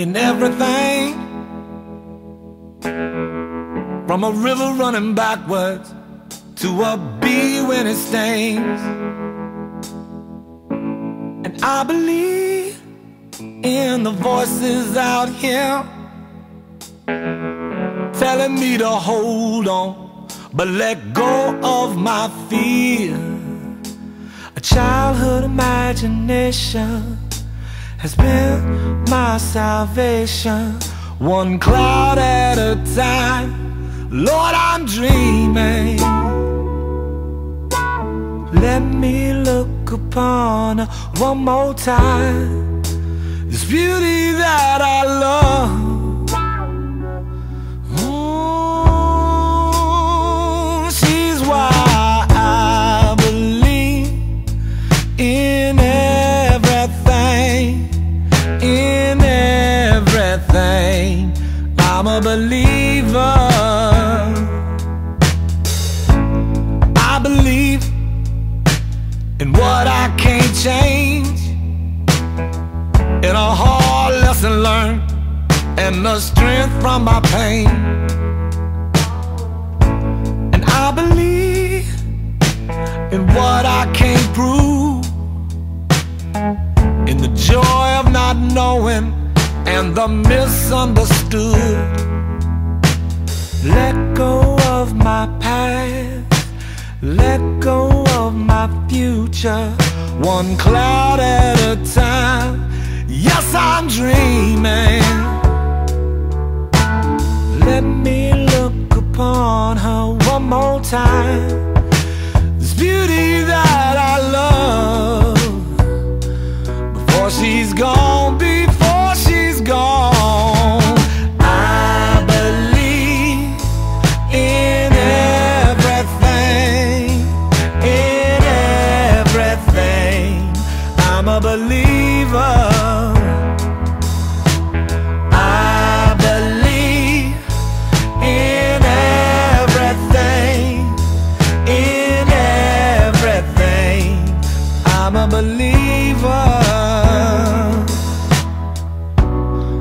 in everything. From a river running backwards To a bee when it stings. And I believe in the voices out here Telling me to hold on But let go of my fear. A childhood imagination has been my salvation. One cloud at a time. Lord, I'm dreaming. Let me look upon her one more time. This beauty that I love believer. I believe in what I can't change. In a hard lesson learned And the strength from my pain. And I believe in what I can't prove. In the joy of not knowing And the misunderstood. Let go of my past. Let go of my future. One cloud at a time. Yes, I'm dreaming. Let me look upon her one more time I'm a believer. I believe in everything In everything. I'm a believer.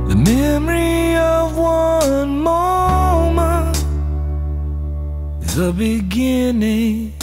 The memory of one moment The beginning.